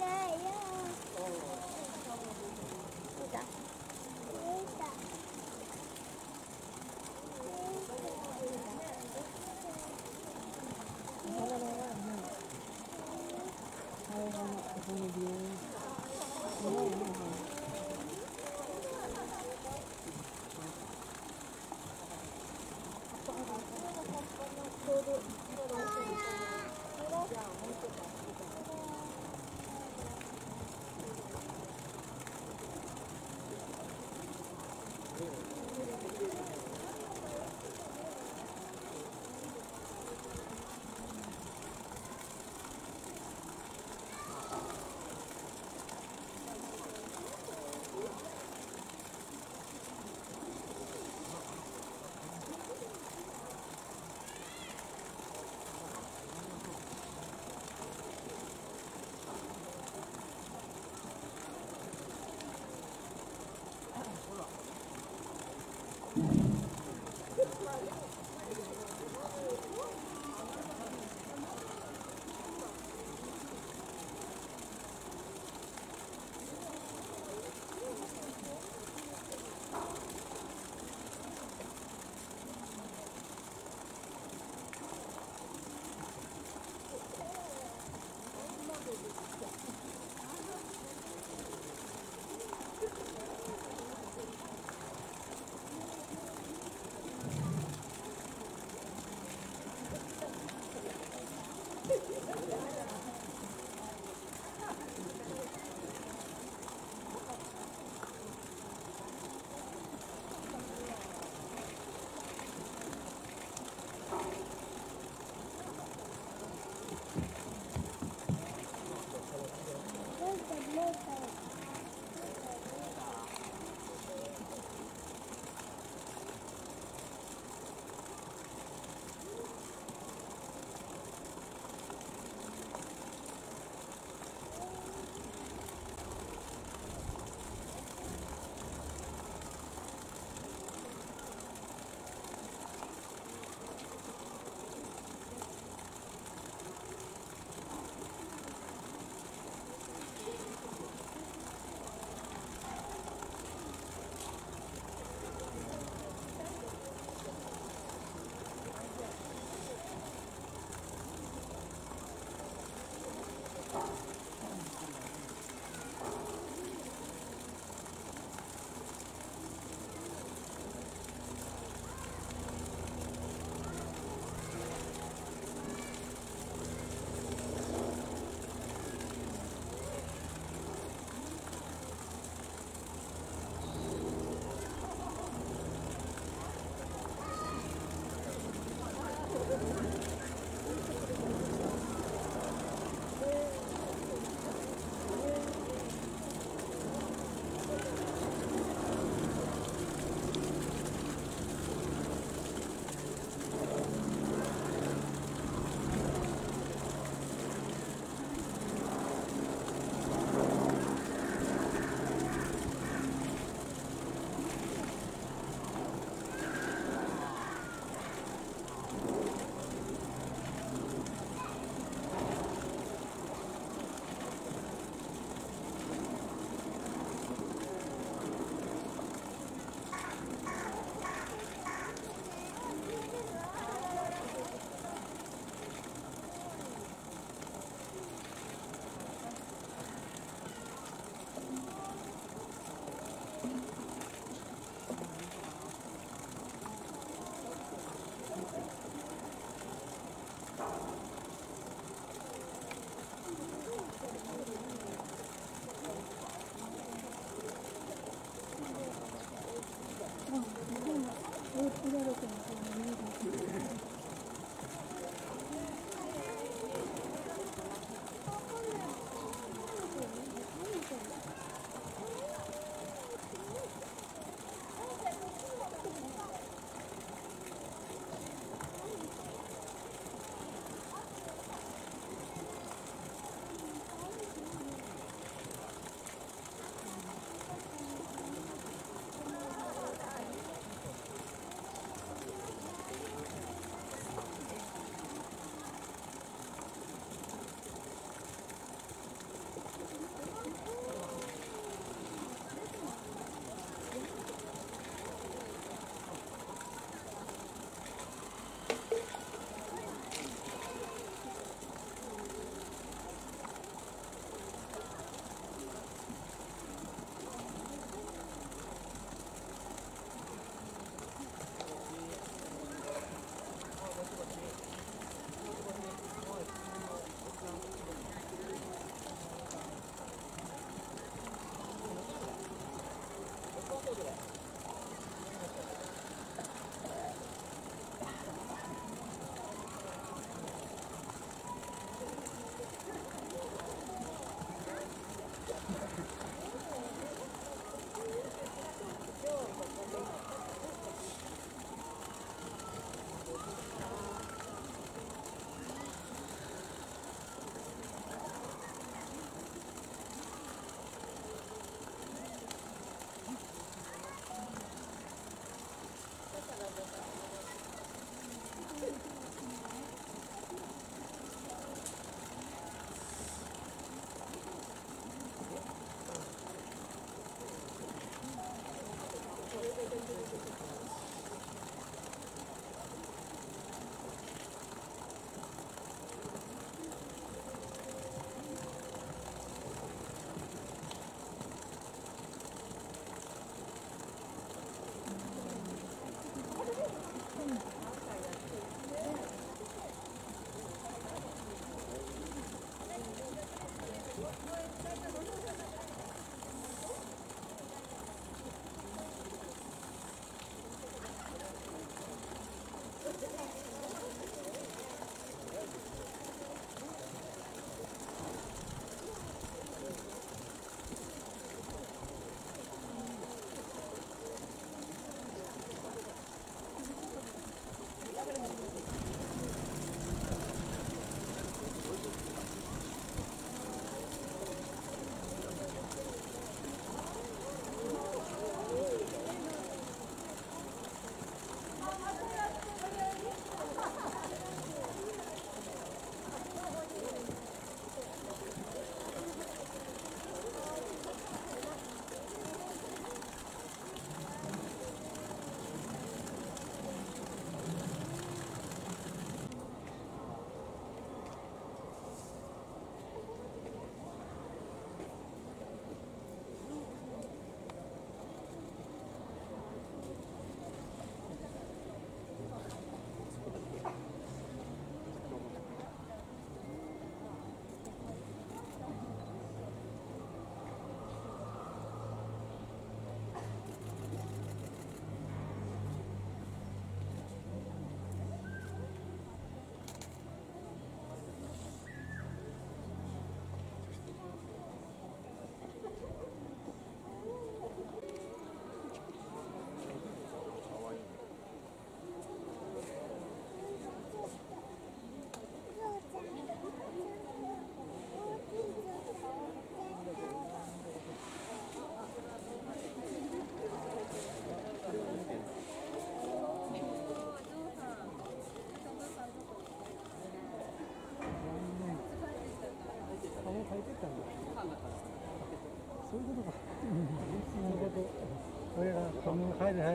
เลย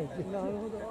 ないです。なるほど。